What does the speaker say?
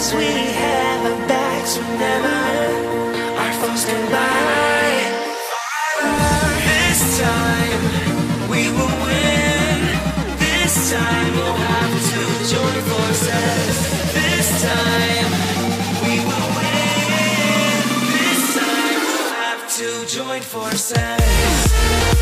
As we have our backs whenever our foes collide. This time we will win. This time we'll have to join forces. This time we will win. This time we'll have to join forces.